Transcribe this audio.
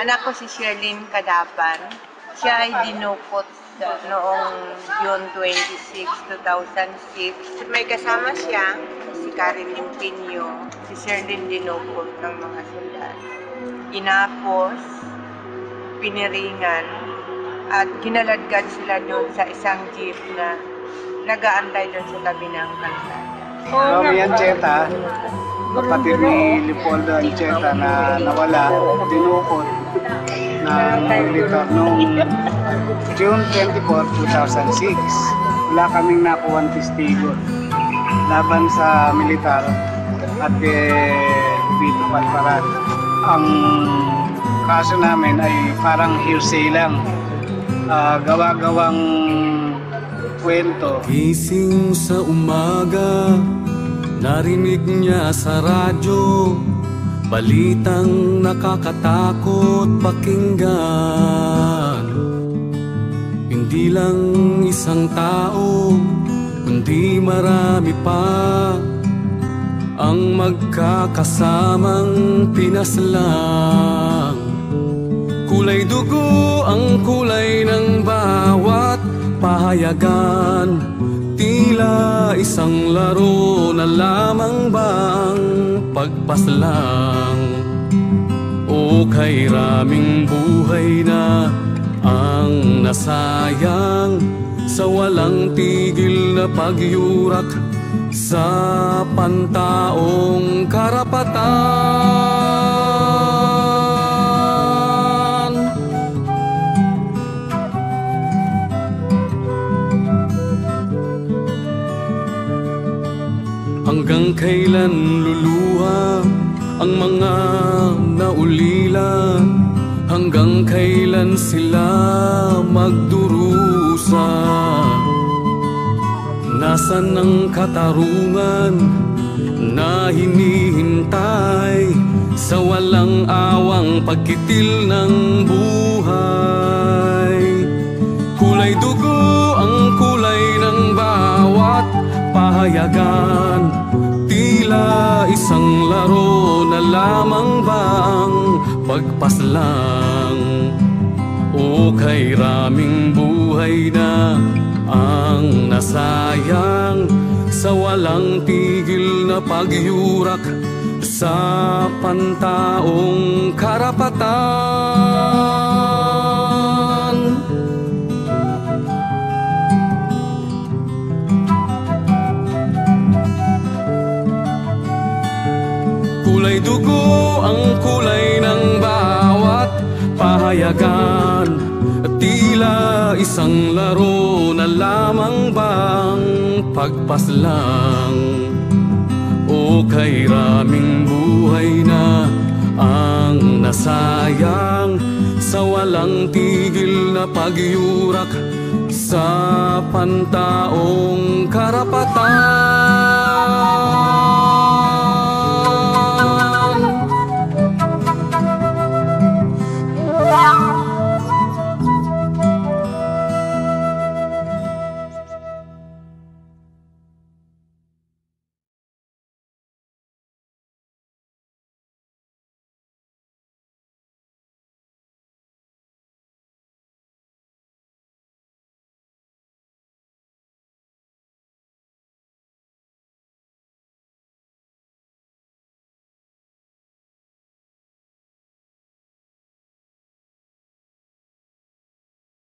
Anak ko si Sherlyn Kadapan. Siya ay dinukot noong June 26, 2006. May kasama siya, si Karen Limpinyo, si Sherlyn dinukot ng mga sundalo. Inapos, piniringan, at kinaladkad sila doon sa isang jeep na nagaantay doon sa tabi ng kalsada. Romy Ancheta, kapatid ni Leopoldo Ancheta na nawala, dinukot ng militar noong June 24, 2006. Wala kaming nakuha testigo laban sa militar at eh, Vito Palparan. Ang kaso namin ay parang hearsay lang. Ah, gawa-gawang kwento Gising sa umaga, narinig niya sa radyo Balitang nakakatakot pakinggan. Hindi lang isang tao, kundi marami pa. Ang magkakasamang pinaslang Kulay dugo ang kulay ng bawat pahayagan. Tila isang laro na lamang bang pagpaslang. O kay raming buhay na ang nasayang Sa walang tigil na pagyurak sa pantaong karapatan Hanggang kailan luluha ang mga naulila? Hanggang kailan sila magdurusa? Nasaan ang katarungan na hinihintay Sa walang awang pagkitil ng buhay? Kulay dugo ang kulay ng bawat pahayagan lamang bang pagpaslang? O kay raming buhay na ang nasayang Sa walang tigil na pagyurak sa pantaong karapatan Kulay dugo ang kulay ng bawat pahayagan. At tila isang laro na lamang bang pagpaslang. O kay raming buhay na ang nasayang Sa walang tigil na pagyurak sa pantaong karapatan